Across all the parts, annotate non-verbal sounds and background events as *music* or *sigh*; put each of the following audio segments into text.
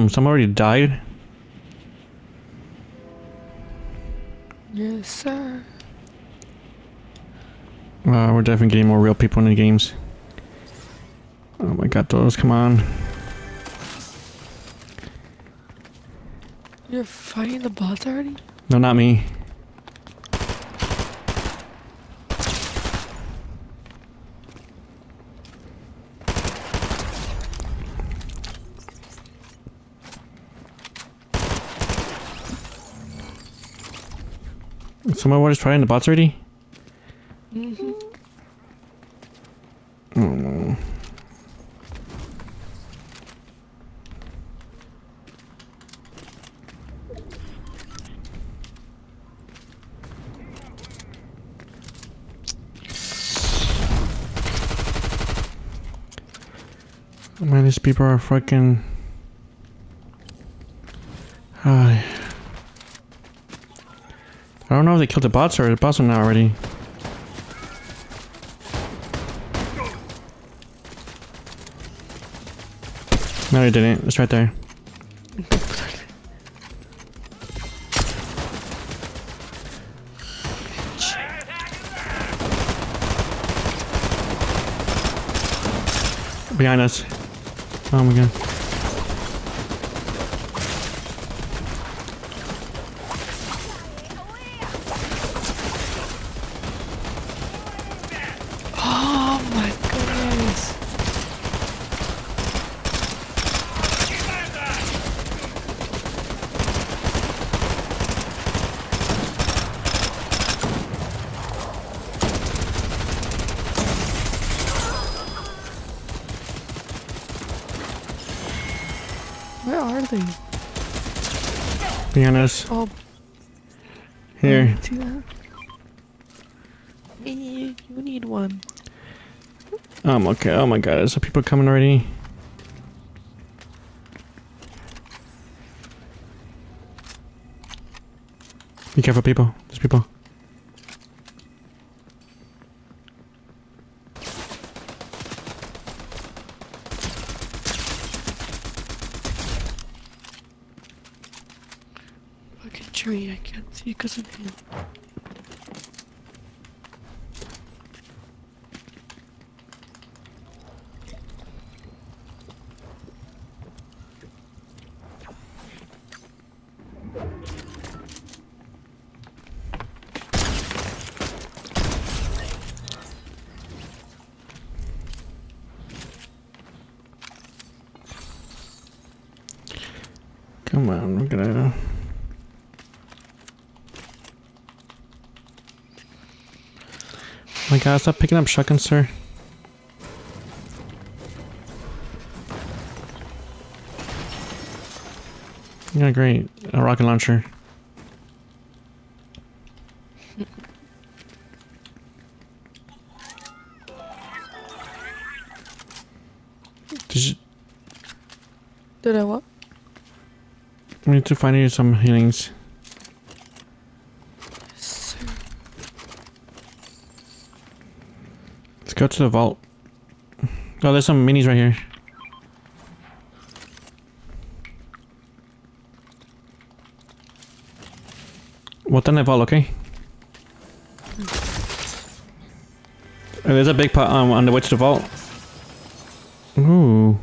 Damn, some already died. Yes, sir. Uh, we're definitely getting more real people in the games. Oh my god, those, come on. You're fighting the bots already? No, not me. Someone was trying the bots already? Mm-hmm. Oh no. Man, these people are don't know if they killed the bots or the bots are now already. No, they didn't. It's right there. Behind us. Oh my god. Oh my goodness. Where are they? Us. Oh, Here. see that? Me, you need one. Um, okay. Oh my god, there's some people coming already. Be careful, people. There's people. Fucking tree, I can't see because of him. Come on, we're gonna. Oh my god, stop picking up shotguns, sir. Yeah, great. A rocket launcher. We need to find you some healings. Let's go to the vault. Oh, there's some minis right here. What the vault, okay? Uh, There's a big pot um, on the way to the vault. Ooh.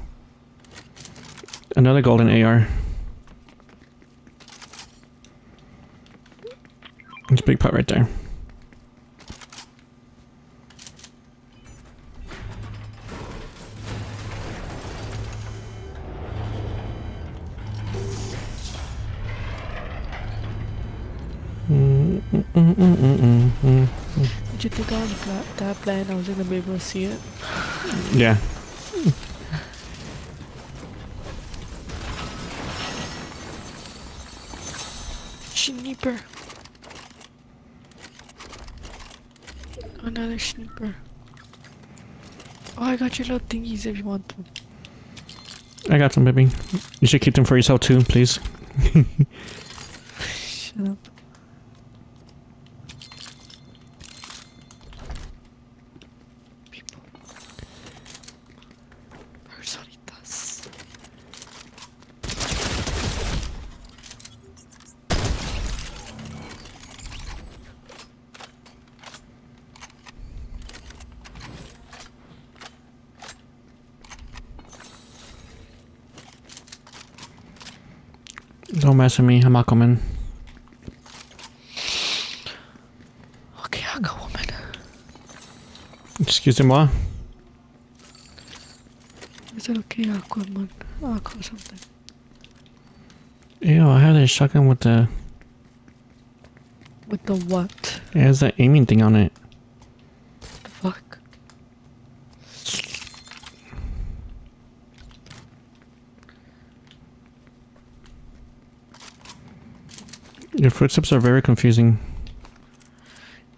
Another golden AR. There's a big pot right there. Mm, mm, mm. Did you think I was that blind I was gonna be able to see it? Yeah. Sniper. Oh, I got your little thingies if you want them. I got some, baby. You should keep them for yourself too, please. *laughs* Shut up. People. Personitas. Don't mess with me. I'm not coming. Okay, Aquawoman. Excuse me, what? Is it okay, Aquaman? Aqua something. Ew, I have this shotgun with the... With the what? It has that aiming thing on it. The fuck? Your footsteps are very confusing.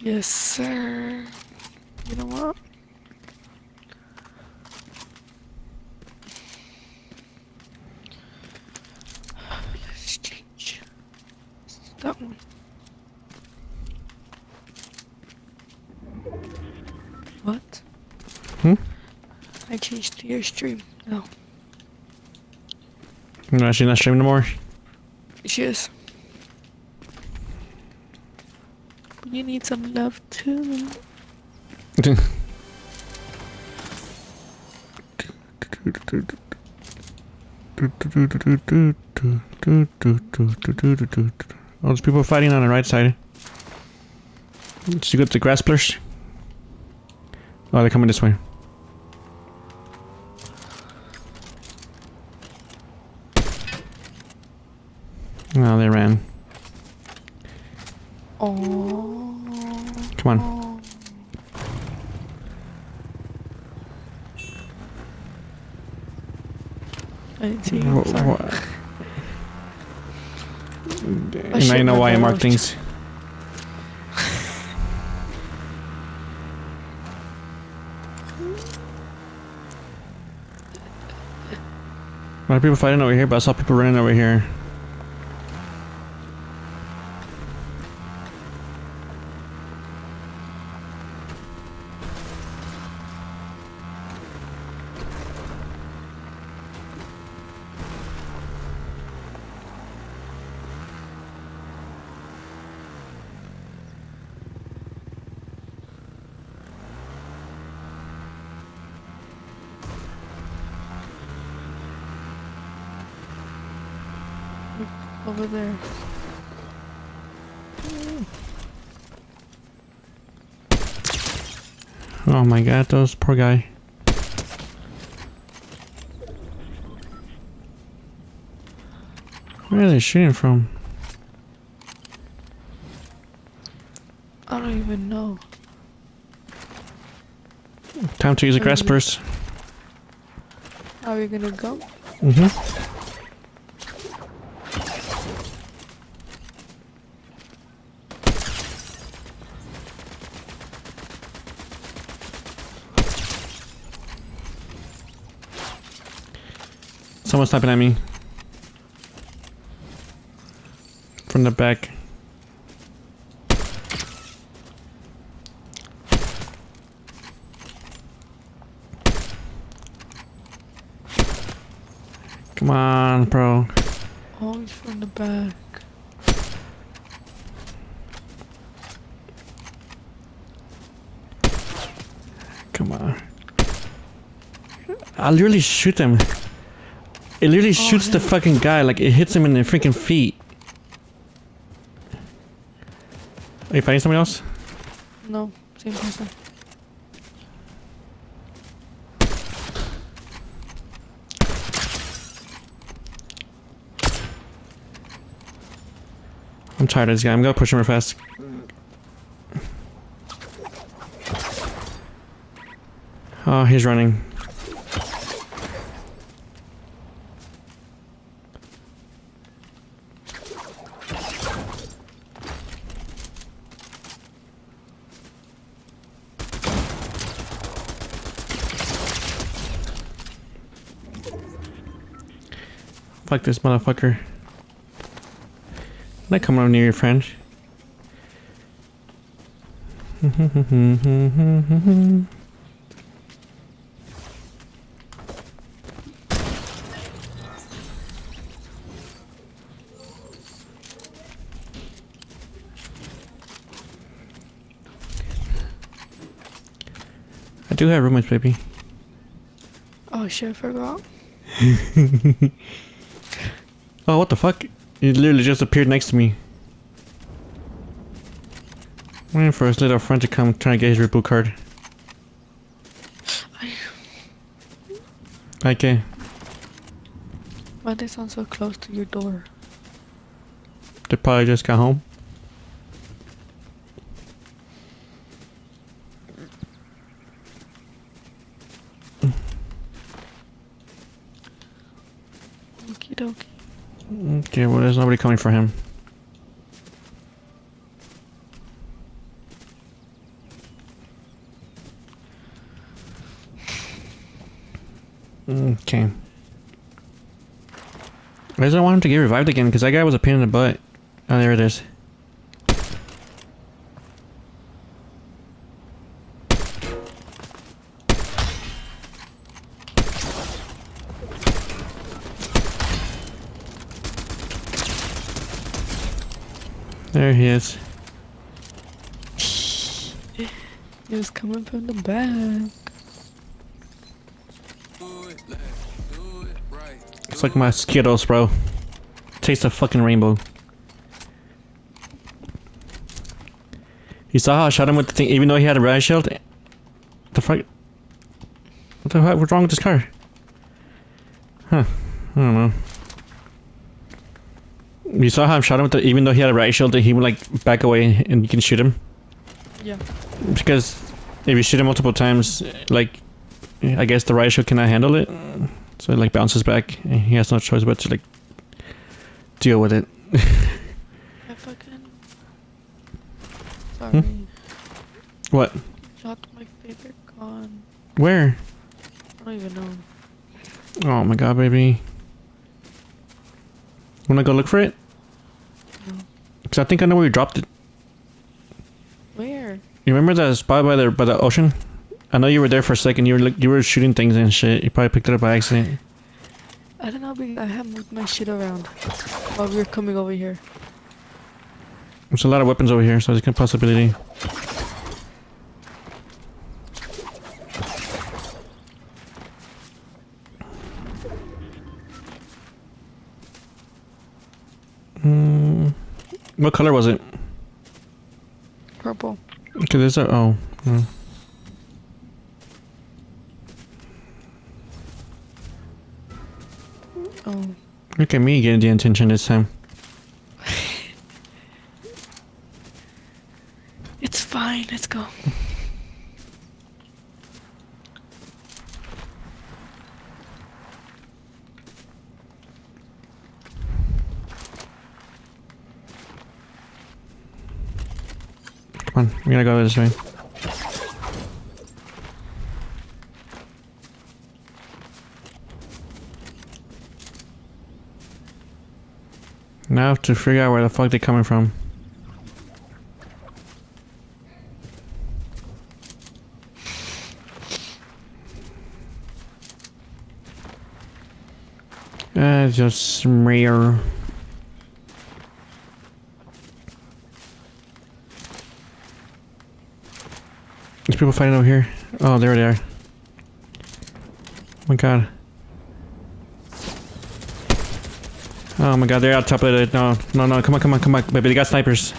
Yes, sir. You know what? Let's change. That one. What? Hmm? I changed to your stream. No. You're actually not streaming anymore? She is. But you need some love too. Oh, there's people fighting on the right side. Did you the grass splish? Oh, they're coming this way. 18. I know why I mark things. *laughs* A lot of people fighting over here, but I saw people running over here. Over there. Oh my god, those poor guy. Where are they shooting from? I don't even know. Time to use a grass burst. Are we gonna go? Mm-hmm. Someone's sniping at me. From the back. Come on, bro. Oh, he's from the back. Come on. I literally shoot them. It literally oh, shoots the fucking guy, like it hits him in the freaking feet. Are you fighting somebody else? No, same person. I'm tired of this guy. I'm gonna push him real fast. Oh, he's running. Fuck this motherfucker. Not coming over near your friend. I do have roommates, baby. Oh shit, I forgot. *laughs* Oh, what the fuck? He literally just appeared next to me. Waiting for his little friend to come try to get his reboot card. I, Okay. Eh. why they sound so close to your door? They probably just got home. Okie dokie. Okay, well, there's nobody coming for him. Okay. Why does I want him to get revived again? Because that guy was a pain in the butt. Oh, there it is. There he is. He was coming from the back. It's like my Skittles, bro. Taste of fucking rainbow. You saw how I shot him with the thing, even though he had a riot shield? The fuck? What the fuck? What's wrong with this car? Huh. I don't know. You saw how I shot him with the, even though he had a shield, that he would like back away and you can shoot him? Yeah. Because if you shoot him multiple times, like, I guess the riot shield cannot handle it. So it like bounces back and he has no choice but to like deal with it. I fucking. Hmm? Sorry. What? Shot my favorite gun. Where? I don't even know. Oh my god, baby. Wanna go look for it? No. Cause I think I know where you dropped it. Where? You remember that spot by the by the ocean? I know you were there for a second. You were like you were shooting things and shit. You probably picked it up by accident. I don't know, because I have moved my shit around while we were coming over here. There's a lot of weapons over here, so there's a possibility. Color was it? Purple. Okay, there's a oh. oh. Oh. Look at me getting the attention this time. *laughs* It's fine, let's go. *laughs* Come on, we gotta go this way. Now to figure out where the fuck they're coming from. Uh, just rare. People fighting over here. Oh, there they are. Oh my god. Oh my god, they're out top of it. No, no, no, come on, come on, come on, baby. They got snipers.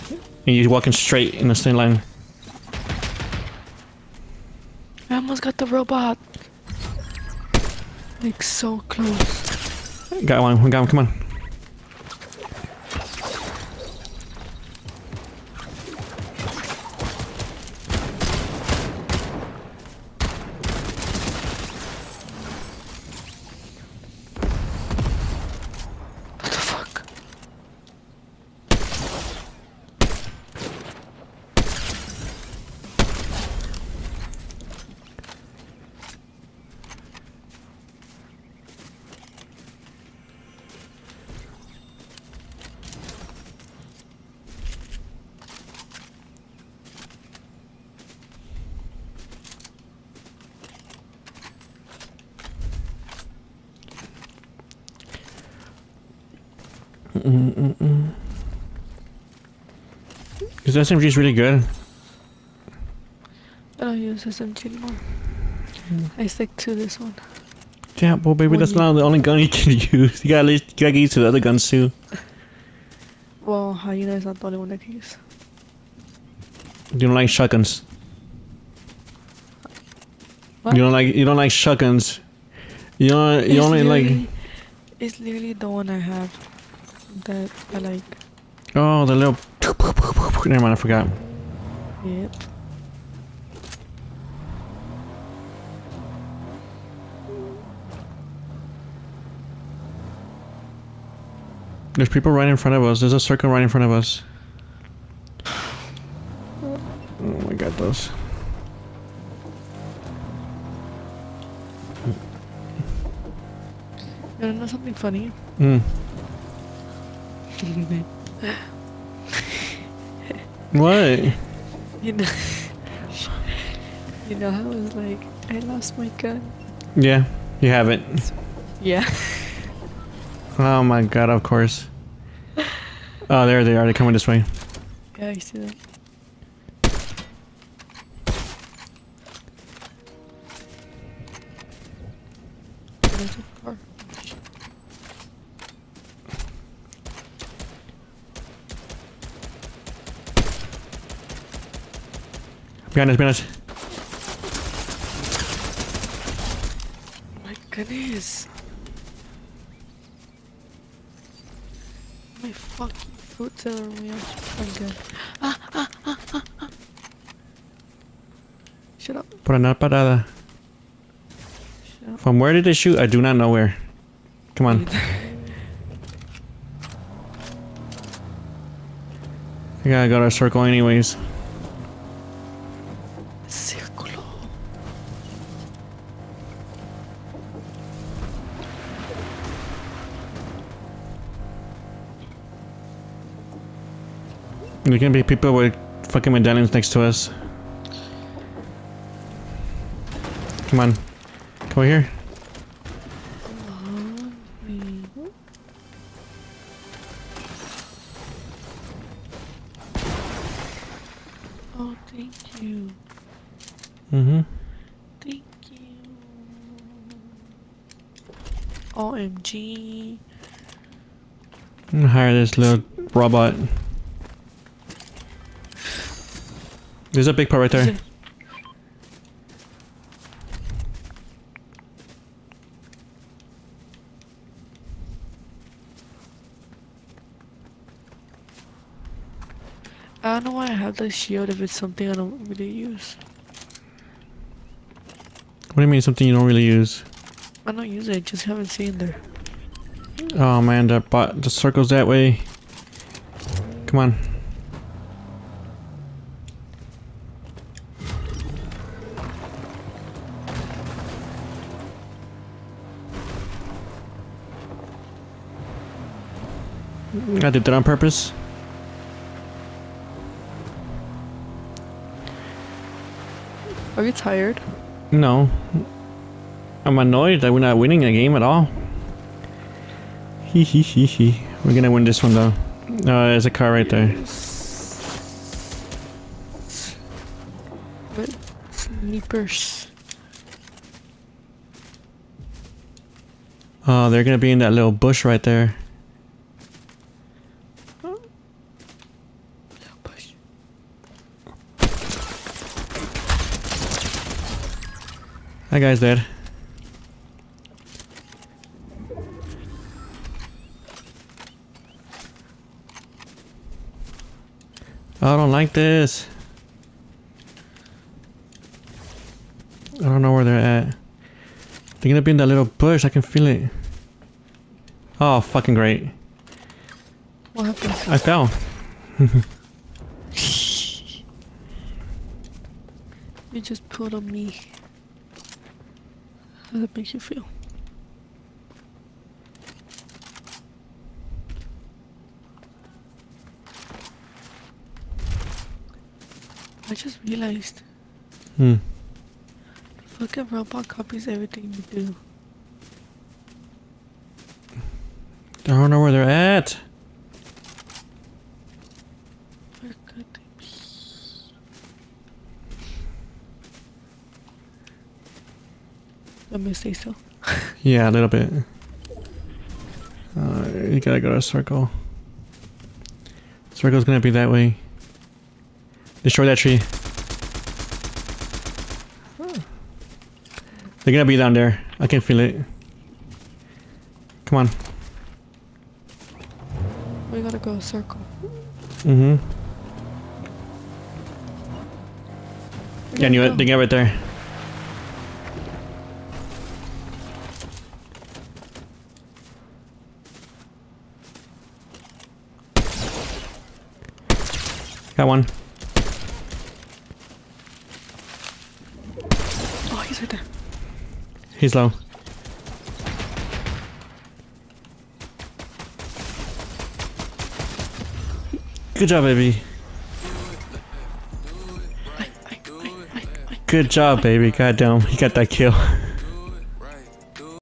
And you're walking straight in the same line. I almost got the robot. Like so close. Got one, we got one, come on. Mm-mm-mm. This SMG is really good. Oh, I don't use SMG anymore. I stick to this one. Yeah, well, baby, Well, that's you- not the only gun you can *laughs* use. You gotta, at least- you gotta get used to the other guns too. Well, how you know it's not the only one I can use? You don't like shotguns. What? You don't like you don't like shotguns. You don't you It's only like It's literally the one I have that I like. oh the little. Never mind, I forgot. Yep. There's people right in front of us. There's a circle right in front of us. Oh my god, those. You wanna know something funny? Mm. What? you know, *laughs* you know how I was like, I lost my gun. Yeah, you haven't. Yeah. Oh my god, of course. Oh, there they are. They're coming this way. Yeah, I see that. There's a car. Behind us, behind us. My goodness. My fucking foot's are real. I'm good. Ah, ah, ah, ah, ah. Shut up. Por una parada. From where did they shoot? I do not know where. Come on. I gotta go to a circle anyways. Círculo. There's gonna be people with fucking medallions next to us. Come on. Come here. This little robot. There's a big part right there. I don't know why I have the shield if it's something I don't really use. What do you mean something you don't really use? I don't use it, I just haven't seen there. Oh man, the bot the circle's that way. Come on. I did that on purpose. Are you tired? No. I'm annoyed that we're not winning a game at all. Hee hee hee hee. We're gonna win this one though. Uh, there's a car right there. But sneakers. Oh, they're gonna be in that little bush right there. That guy's dead. I don't like this. I don't know where they're at. They're gonna be in that little bush. I can feel it. Oh, fucking great. What happened? I fell. *laughs* You just pulled on me. How does that make you feel? I just realized. Hmm. The fucking robot copies everything we do. I don't know where they're at. Where could they be? Let me stay still. yeah, a little bit. Uh, you gotta go to a circle. Circle's gonna be that way. Destroy that tree. They're gonna be down there. I can feel it. Come on. We gotta go circle. Mm-hmm. Yeah, I knew it. They go. get right there. Got one. Oh, he's right there. He's low. Good job, baby. Good job, baby. Goddamn, he got that kill. *laughs*